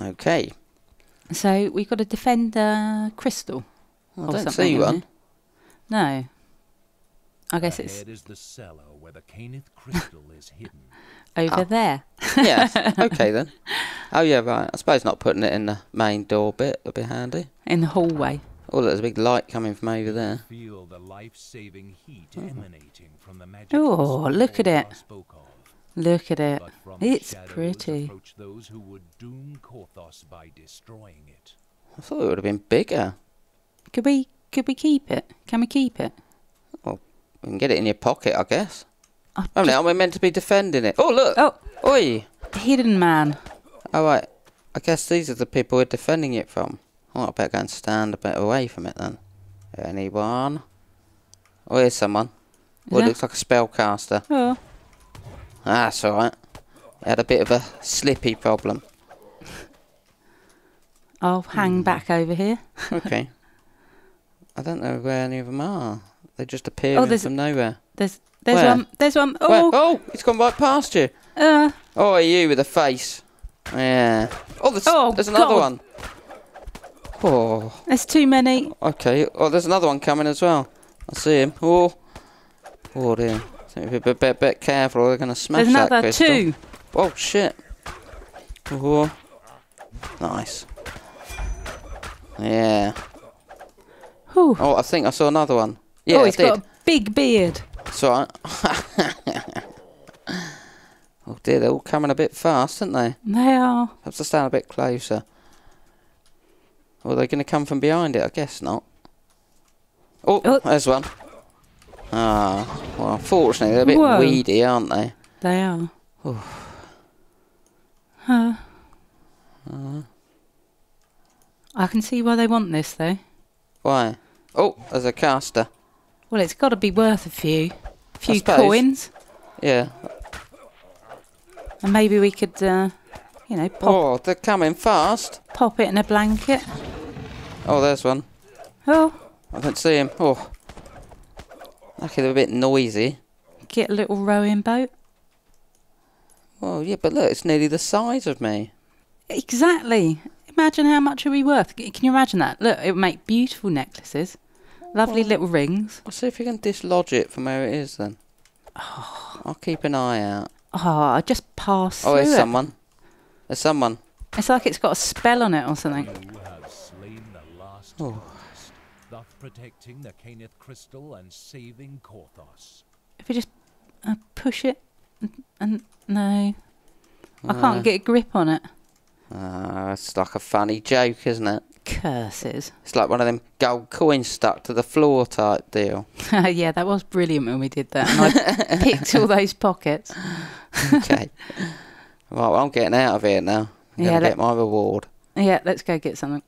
Okay. So we've got to defend uh, Crystal. I or don't something see one. No. I guess it's Ahead is the cellar where the Cannith crystal is hidden. over Ah. there. yes. Okay then. Oh yeah, right. I suppose not putting it in the main door bit would be handy. In the hallway. Oh, there's a big light coming from over there. Feel the life-saving heat emanating from the magic. Oh, look at it. Kothar spoke of. Look at it. It's pretty. those who would doom by destroying it. I thought it would have been bigger. Could we could we keep it? Can we keep it? Well, we can get it in your pocket, I guess. Oh, Oh, just- now we're meant to be defending it. Oh, look! oh, Oi! hidden man. Oh, right. I guess these are the people we're defending it from. Oh, I better go and stand a bit away from it then. Anyone? Oh, here's someone. Oh, it looks like a spellcaster. Oh, Ah, that's alright. Had a bit of a slippy problem. I'll hang Hmm. back over here. Okay. I don't know where any of them are. They just appear Oh, from nowhere. There's there's Where? one. There's one. Where? Oh, Oh, he's gone right past you. uh, Oh, you with a face. Yeah. Oh, there's, Oh, there's another God. one. Oh, there's too many. okay. Oh, there's another one coming as well. I see him. Oh, oh dear. Think if a bit, bit careful, or they're going to smash There's that another crystal. two. Oh shit. Oh, nice. Yeah. Whew. Oh, I think I saw another one. Yeah, oh, I he's got a big beard. It's alright. oh dear, they're all coming a bit fast, aren't they? They are. Have to stand a bit closer. Or they're going to come from behind it? I guess not. Oh, Oh. there's one. Ah, well, unfortunately, they're a bit Whoa. weedy, aren't they? They are. Oof. Huh. I can see why they want this though. Why? Oh, there's a caster. Well, it's got to be worth a few, a few coins, Yeah. and maybe we could, uh, you know, pop Oh, they're coming fast. pop it in a blanket. Oh, there's one. Oh, I don't see him. Oh. Okay, they're a bit noisy. get a little rowing boat. Oh, yeah, but look, it's nearly the size of me. Exactly. Imagine how much it would be worth. Can you imagine that? Look, it would make beautiful necklaces, lovely Oh. little rings. I'll see if you can dislodge it from where it is then. Oh. I'll keep an eye out. Oh, I just passed Oh, through there's it. someone. There's someone. It's like it's got a spell on it or something. You have slain the last Oh. Christ, thus protecting the Cannith crystal and saving Korthos. If we just uh, push it, and, and no, I Uh. can't get a grip on it. Ah, it's like a funny joke, isn't it? Curses. It's like one of them gold coins stuck to the floor type deal. yeah, that was brilliant when we did that. And I picked all those pockets. Okay. right, well, I'm getting out of here now. I'm Yeah, going to get my reward. Yeah, let's go get something.